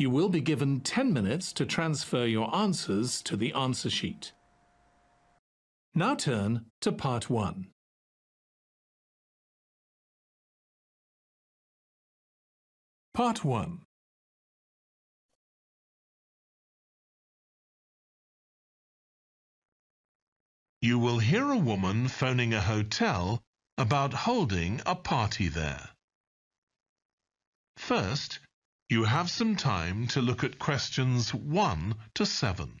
you will be given 10 minutes to transfer your answers to the answer sheet. Now turn to part 1. Part 1 You will hear a woman phoning a hotel about holding a party there. First, you have some time to look at questions 1 to 7.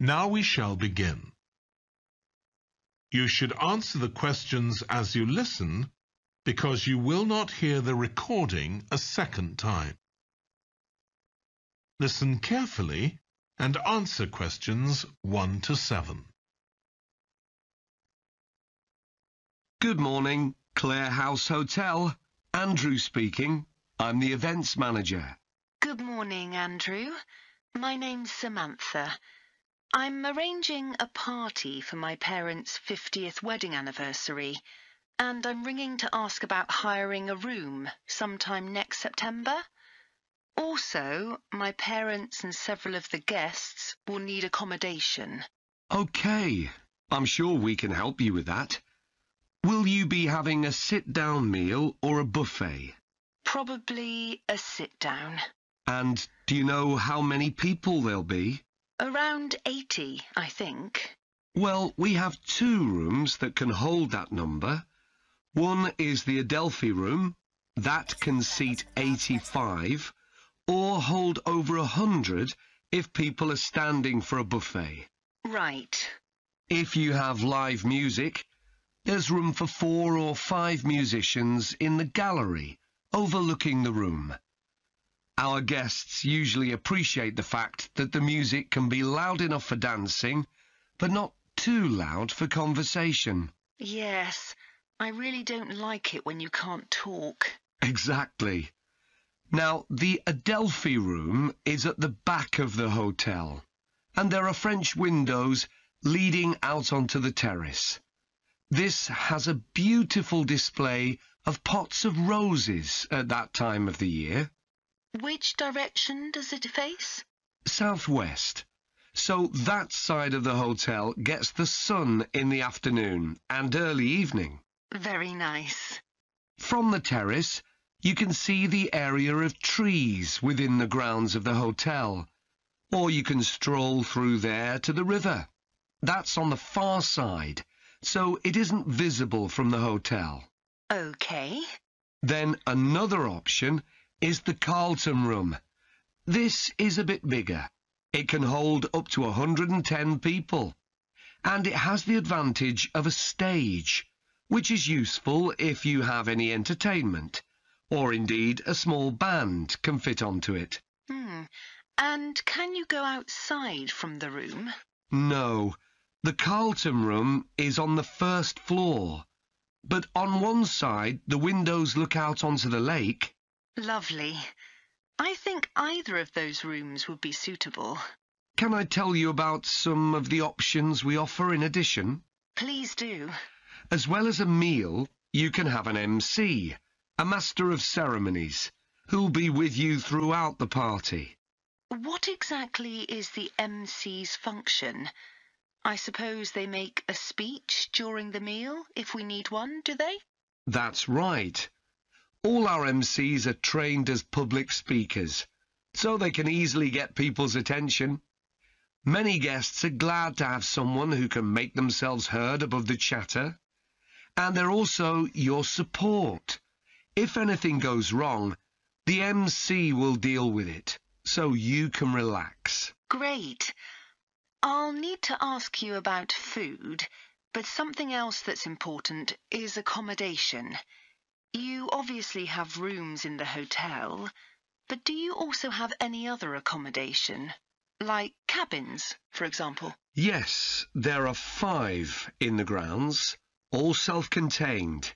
Now we shall begin. You should answer the questions as you listen because you will not hear the recording a second time. Listen carefully and answer questions 1 to 7. Good morning, Clare House Hotel. Andrew speaking. I'm the events manager. Good morning, Andrew. My name's Samantha. I'm arranging a party for my parents' 50th wedding anniversary, and I'm ringing to ask about hiring a room sometime next September. Also, my parents and several of the guests will need accommodation. OK. I'm sure we can help you with that. Will you be having a sit-down meal or a buffet? Probably a sit-down. And do you know how many people there'll be? Around 80, I think. Well, we have two rooms that can hold that number. One is the Adelphi room. That can seat 85 or hold over a 100 if people are standing for a buffet. Right. If you have live music, there's room for four or five musicians in the gallery overlooking the room. Our guests usually appreciate the fact that the music can be loud enough for dancing, but not too loud for conversation. Yes, I really don't like it when you can't talk. Exactly. Now, the Adelphi room is at the back of the hotel, and there are French windows leading out onto the terrace. This has a beautiful display of pots of roses at that time of the year. Which direction does it face? Southwest. So that side of the hotel gets the sun in the afternoon and early evening. Very nice. From the terrace, you can see the area of trees within the grounds of the hotel. Or you can stroll through there to the river. That's on the far side, so it isn't visible from the hotel. OK. Then another option is the Carlton Room. This is a bit bigger. It can hold up to 110 people. And it has the advantage of a stage, which is useful if you have any entertainment, or indeed a small band can fit onto it. Hmm. And can you go outside from the room? No. The Carlton Room is on the first floor. But on one side, the windows look out onto the lake, Lovely. I think either of those rooms would be suitable. Can I tell you about some of the options we offer in addition? Please do. As well as a meal, you can have an MC, a master of ceremonies, who'll be with you throughout the party. What exactly is the MC's function? I suppose they make a speech during the meal if we need one, do they? That's right. All our MCs are trained as public speakers, so they can easily get people's attention. Many guests are glad to have someone who can make themselves heard above the chatter. And they're also your support. If anything goes wrong, the MC will deal with it, so you can relax. Great. I'll need to ask you about food, but something else that's important is accommodation. You obviously have rooms in the hotel, but do you also have any other accommodation? Like cabins, for example? Yes, there are five in the grounds, all self-contained.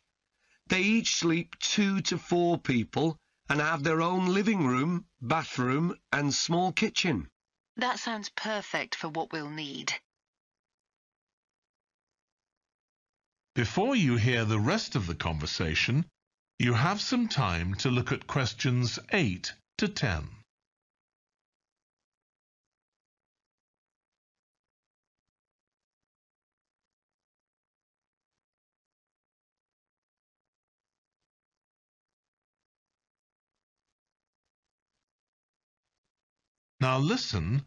They each sleep two to four people and have their own living room, bathroom and small kitchen. That sounds perfect for what we'll need. Before you hear the rest of the conversation, you have some time to look at questions 8 to 10. Now listen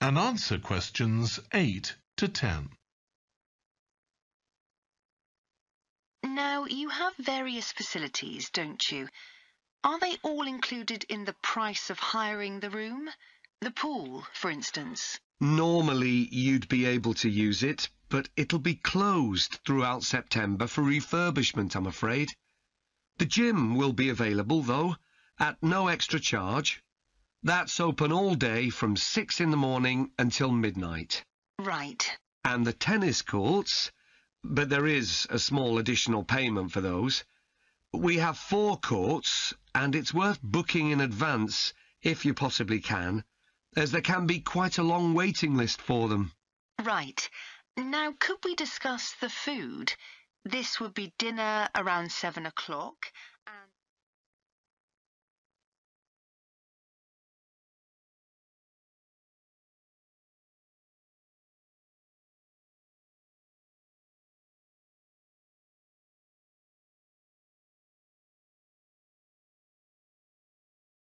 and answer questions 8 to 10. Now, you have various facilities, don't you? Are they all included in the price of hiring the room? The pool, for instance? Normally you'd be able to use it, but it'll be closed throughout September for refurbishment, I'm afraid. The gym will be available, though, at no extra charge. That's open all day from six in the morning until midnight. Right. And the tennis courts, but there is a small additional payment for those. We have four courts, and it's worth booking in advance, if you possibly can, as there can be quite a long waiting list for them. Right. Now, could we discuss the food? This would be dinner around seven o'clock,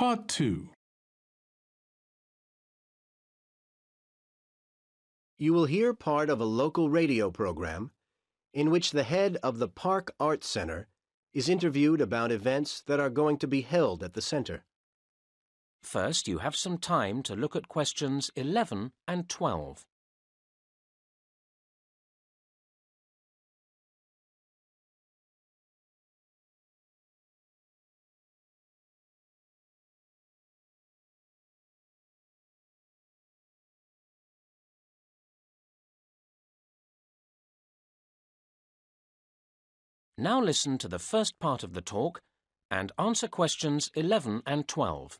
Part 2 You will hear part of a local radio program in which the head of the Park Art Center is interviewed about events that are going to be held at the center. First, you have some time to look at questions 11 and 12. Now listen to the first part of the talk and answer questions 11 and 12.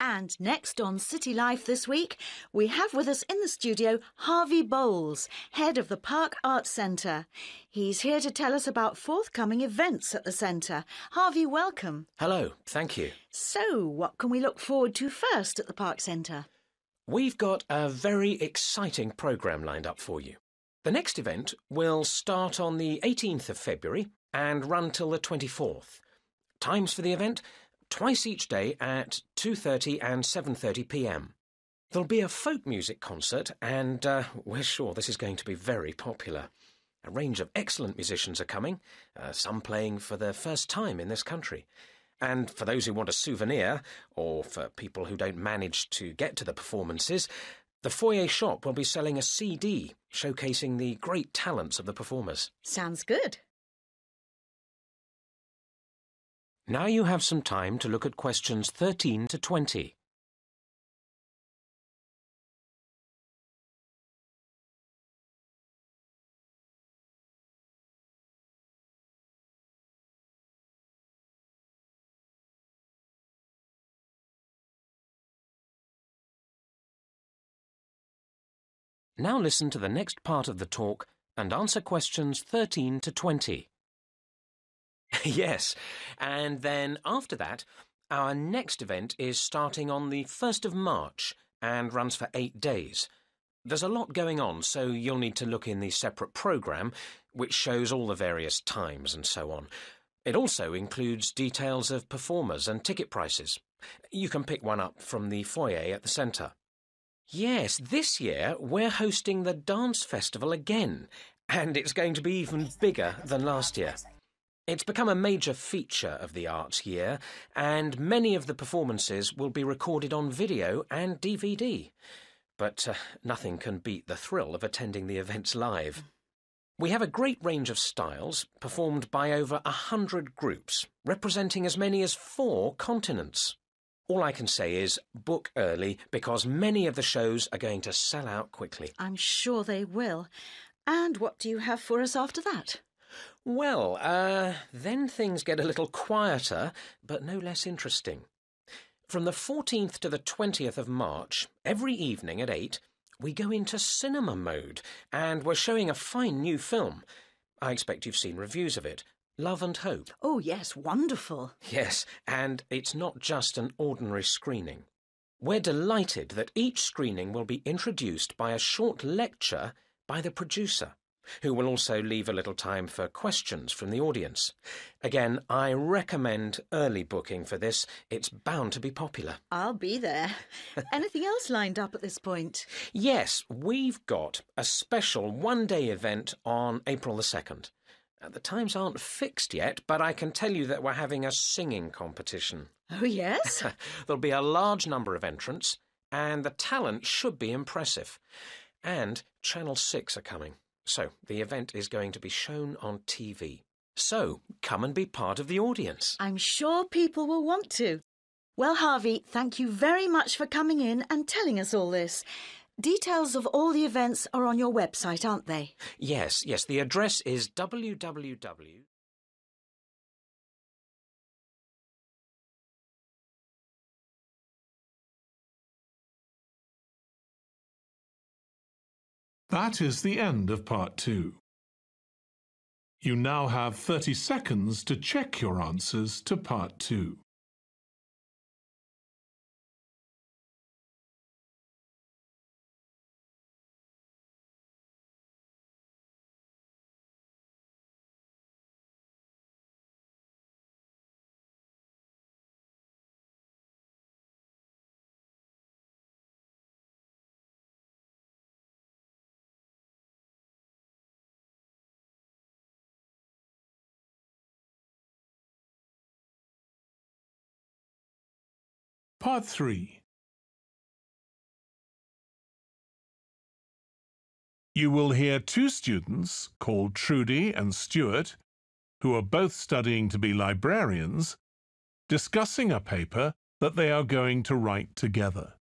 And next on City Life this week, we have with us in the studio Harvey Bowles, head of the Park Arts Centre. He's here to tell us about forthcoming events at the centre. Harvey, welcome. Hello, thank you. So, what can we look forward to first at the Park Centre? We've got a very exciting programme lined up for you. The next event will start on the 18th of February and run till the 24th. Times for the event twice each day at 2:30 and 7:30 p.m. There'll be a folk music concert and uh, we're sure this is going to be very popular. A range of excellent musicians are coming, uh, some playing for the first time in this country. And for those who want a souvenir, or for people who don't manage to get to the performances, the foyer shop will be selling a CD showcasing the great talents of the performers. Sounds good. Now you have some time to look at questions 13 to 20. Now listen to the next part of the talk and answer questions 13 to 20. yes, and then after that, our next event is starting on the 1st of March and runs for eight days. There's a lot going on, so you'll need to look in the separate programme, which shows all the various times and so on. It also includes details of performers and ticket prices. You can pick one up from the foyer at the centre. Yes, this year we're hosting the dance festival again, and it's going to be even bigger than last year. It's become a major feature of the arts year, and many of the performances will be recorded on video and DVD. But uh, nothing can beat the thrill of attending the events live. We have a great range of styles, performed by over a hundred groups, representing as many as four continents. All I can say is book early because many of the shows are going to sell out quickly. I'm sure they will. And what do you have for us after that? Well, uh, then things get a little quieter, but no less interesting. From the 14th to the 20th of March, every evening at 8, we go into cinema mode, and we're showing a fine new film. I expect you've seen reviews of it. Love and Hope. Oh, yes, wonderful. Yes, and it's not just an ordinary screening. We're delighted that each screening will be introduced by a short lecture by the producer, who will also leave a little time for questions from the audience. Again, I recommend early booking for this. It's bound to be popular. I'll be there. Anything else lined up at this point? Yes, we've got a special one day event on April the 2nd. Uh, the times aren't fixed yet, but I can tell you that we're having a singing competition. Oh, yes? There'll be a large number of entrants, and the talent should be impressive. And Channel 6 are coming, so the event is going to be shown on TV. So come and be part of the audience. I'm sure people will want to. Well, Harvey, thank you very much for coming in and telling us all this. Details of all the events are on your website, aren't they? Yes, yes, the address is www. That is the end of part two. You now have 30 seconds to check your answers to part two. Part 3 You will hear two students called Trudy and Stuart, who are both studying to be librarians, discussing a paper that they are going to write together.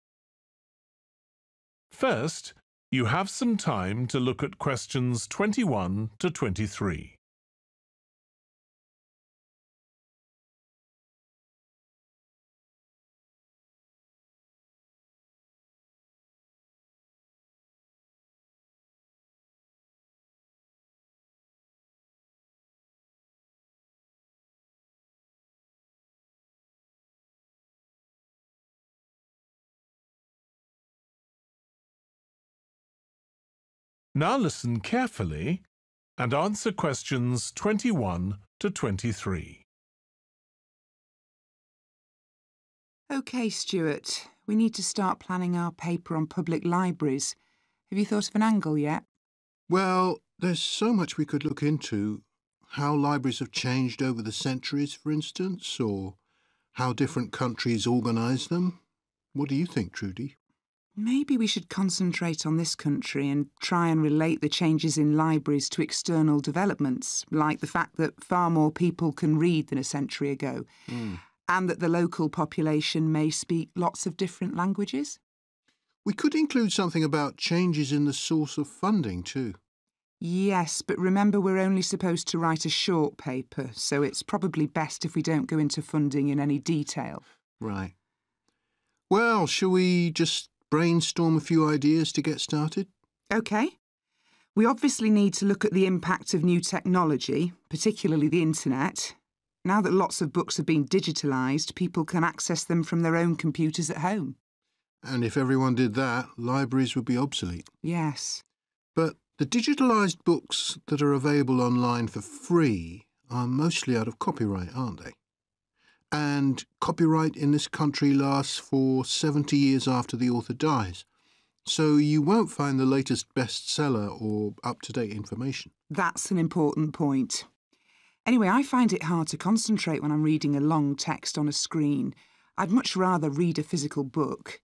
First, you have some time to look at questions 21 to 23. Now listen carefully and answer questions 21 to 23. OK, Stuart. We need to start planning our paper on public libraries. Have you thought of an angle yet? Well, there's so much we could look into. How libraries have changed over the centuries, for instance, or how different countries organise them. What do you think, Trudy? Maybe we should concentrate on this country and try and relate the changes in libraries to external developments, like the fact that far more people can read than a century ago, Mm. and that the local population may speak lots of different languages. We could include something about changes in the source of funding, too. Yes, but remember we're only supposed to write a short paper, so it's probably best if we don't go into funding in any detail. Right. Well, shall we just brainstorm a few ideas to get started? OK. We obviously need to look at the impact of new technology, particularly the internet. Now that lots of books have been digitalised, people can access them from their own computers at home. And if everyone did that, libraries would be obsolete. Yes. But the digitalised books that are available online for free are mostly out of copyright, aren't they? And copyright in this country lasts for 70 years after the author dies. So you won't find the latest bestseller or up to date information. That's an important point. Anyway, I find it hard to concentrate when I'm reading a long text on a screen. I'd much rather read a physical book.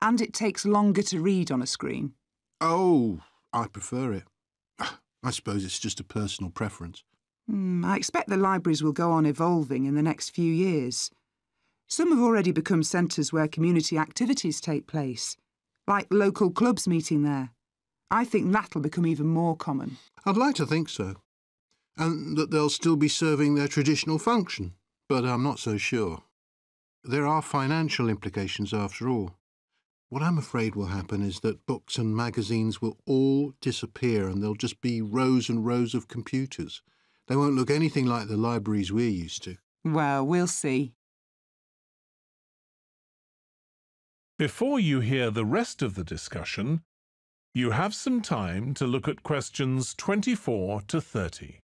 And it takes longer to read on a screen. Oh, I prefer it. I suppose it's just a personal preference. Hmm, I expect the libraries will go on evolving in the next few years. Some have already become centres where community activities take place, like local clubs meeting there. I think that'll become even more common. I'd like to think so. And that they'll still be serving their traditional function, but I'm not so sure. There are financial implications after all. What I'm afraid will happen is that books and magazines will all disappear and there'll just be rows and rows of computers. They won't look anything like the libraries we're used to. Well, we'll see. Before you hear the rest of the discussion, you have some time to look at questions 24 to 30.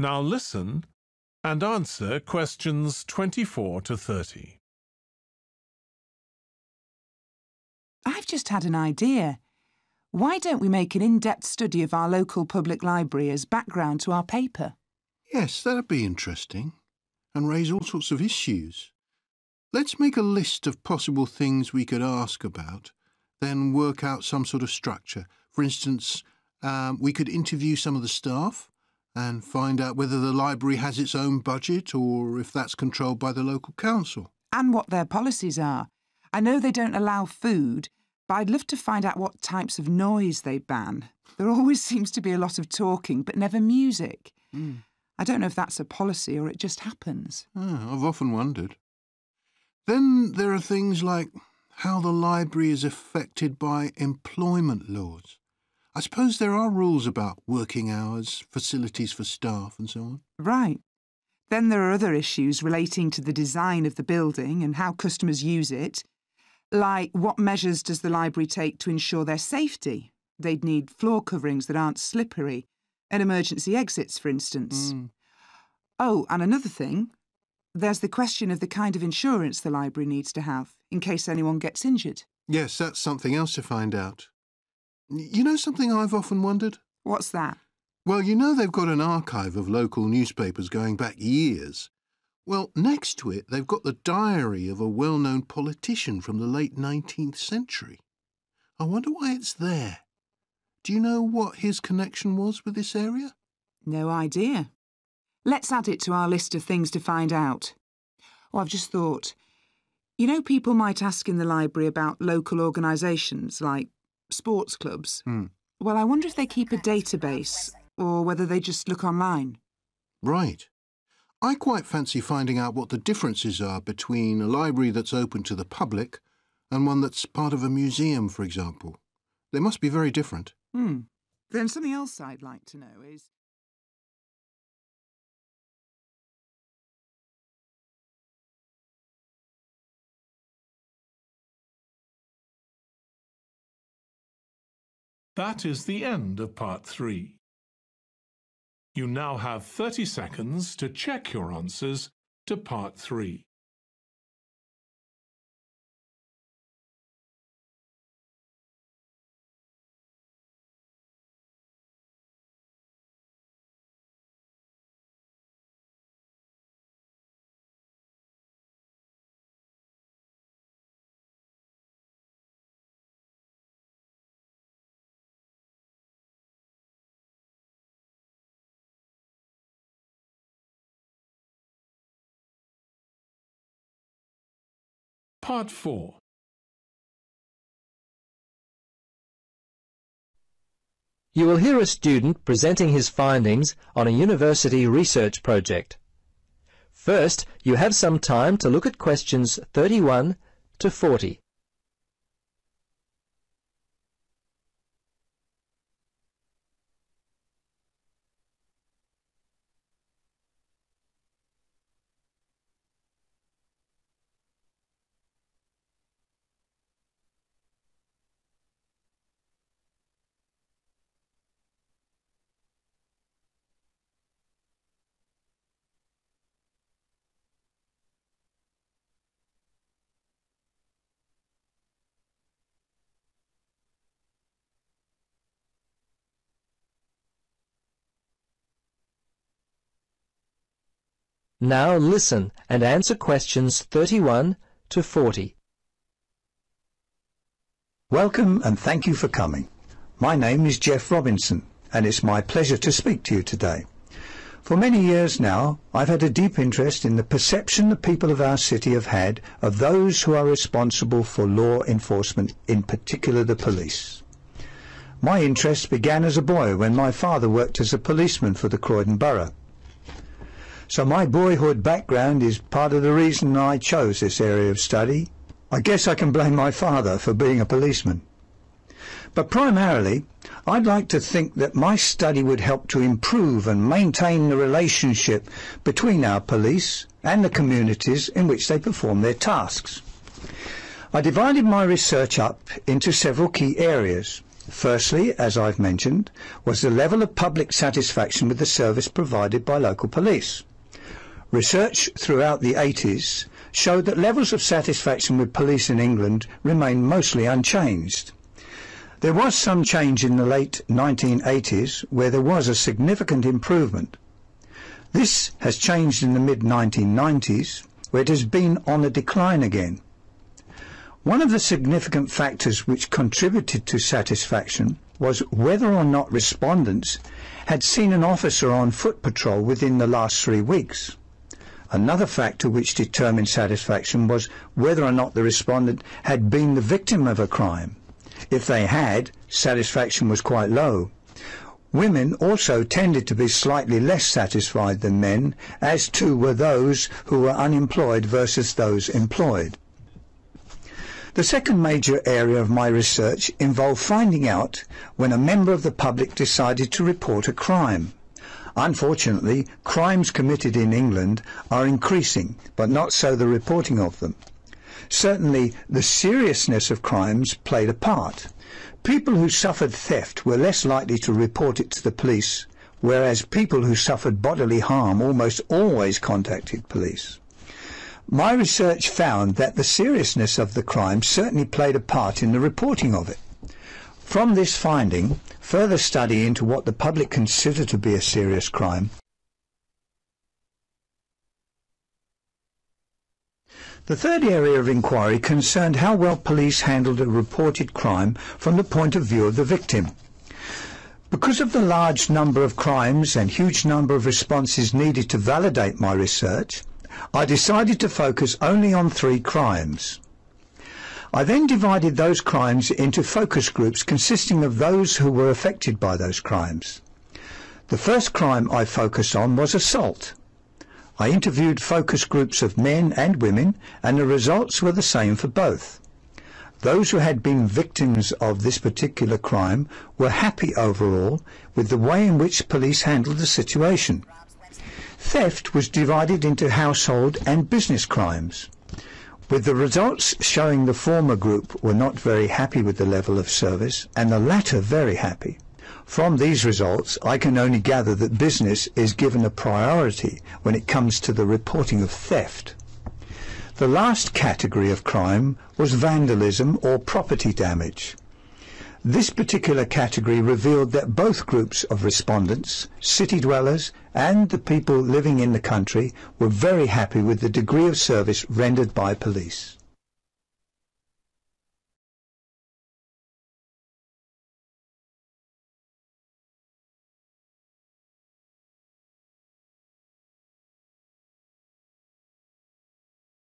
Now listen and answer questions 24 to 30. I've just had an idea. Why don't we make an in-depth study of our local public library as background to our paper? Yes, that'd be interesting. And raise all sorts of issues. Let's make a list of possible things we could ask about, then work out some sort of structure. For instance, um, we could interview some of the staff and find out whether the library has its own budget or if that's controlled by the local council. And what their policies are. I know they don't allow food, but I'd love to find out what types of noise they ban. There always seems to be a lot of talking, but never music. Mm. I don't know if that's a policy or it just happens. Ah, I've often wondered. Then there are things like how the library is affected by employment laws. I suppose there are rules about working hours, facilities for staff, and so on. Right. Then there are other issues relating to the design of the building and how customers use it, like what measures does the library take to ensure their safety? They'd need floor coverings that aren't slippery, and emergency exits, for instance. Mm. Oh, and another thing there's the question of the kind of insurance the library needs to have in case anyone gets injured. Yes, that's something else to find out. You know something I've often wondered? What's that? Well, you know they've got an archive of local newspapers going back years. Well, next to it, they've got the diary of a well known politician from the late 19th century. I wonder why it's there. Do you know what his connection was with this area? No idea. Let's add it to our list of things to find out. Oh, I've just thought. You know, people might ask in the library about local organisations like sports clubs. Hmm. Well, I wonder if they keep a database or whether they just look online. Right. I quite fancy finding out what the differences are between a library that's open to the public and one that's part of a museum, for example. They must be very different. Hmm. Then something else I'd like to know is. That is the end of part three. You now have 30 seconds to check your answers to part three. Part 4 You will hear a student presenting his findings on a university research project. First, you have some time to look at questions 31 to 40. Now listen and answer questions 31 to 40. Welcome and thank you for coming. My name is Jeff Robinson and it's my pleasure to speak to you today. For many years now, I've had a deep interest in the perception the people of our city have had of those who are responsible for law enforcement, in particular the police. My interest began as a boy when my father worked as a policeman for the Croydon Borough. So my boyhood background is part of the reason I chose this area of study. I guess I can blame my father for being a policeman. But primarily, I'd like to think that my study would help to improve and maintain the relationship between our police and the communities in which they perform their tasks. I divided my research up into several key areas. Firstly, as I've mentioned, was the level of public satisfaction with the service provided by local police. Research throughout the 80s showed that levels of satisfaction with police in England remained mostly unchanged. There was some change in the late 1980s where there was a significant improvement. This has changed in the mid-1990s where it has been on a decline again. One of the significant factors which contributed to satisfaction was whether or not respondents had seen an officer on foot patrol within the last three weeks. Another factor which determined satisfaction was whether or not the respondent had been the victim of a crime. If they had, satisfaction was quite low. Women also tended to be slightly less satisfied than men, as too were those who were unemployed versus those employed. The second major area of my research involved finding out when a member of the public decided to report a crime. Unfortunately, crimes committed in England are increasing, but not so the reporting of them. Certainly, the seriousness of crimes played a part. People who suffered theft were less likely to report it to the police, whereas people who suffered bodily harm almost always contacted police. My research found that the seriousness of the crime certainly played a part in the reporting of it. From this finding, further study into what the public consider to be a serious crime The third area of inquiry concerned how well police handled a reported crime from the point of view of the victim. Because of the large number of crimes and huge number of responses needed to validate my research, I decided to focus only on three crimes. I then divided those crimes into focus groups consisting of those who were affected by those crimes. The first crime I focused on was assault. I interviewed focus groups of men and women and the results were the same for both. Those who had been victims of this particular crime were happy overall with the way in which police handled the situation. Theft was divided into household and business crimes with the results showing the former group were not very happy with the level of service and the latter very happy. From these results, I can only gather that business is given a priority when it comes to the reporting of theft. The last category of crime was vandalism or property damage. This particular category revealed that both groups of respondents, city dwellers and the people living in the country, were very happy with the degree of service rendered by police.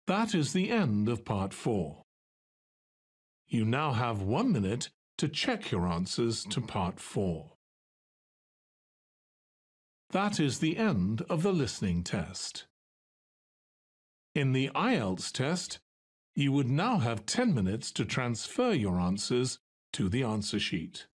That is the end of part four. You now have one minute to check your answers to part 4. That is the end of the listening test. In the IELTS test, you would now have 10 minutes to transfer your answers to the answer sheet.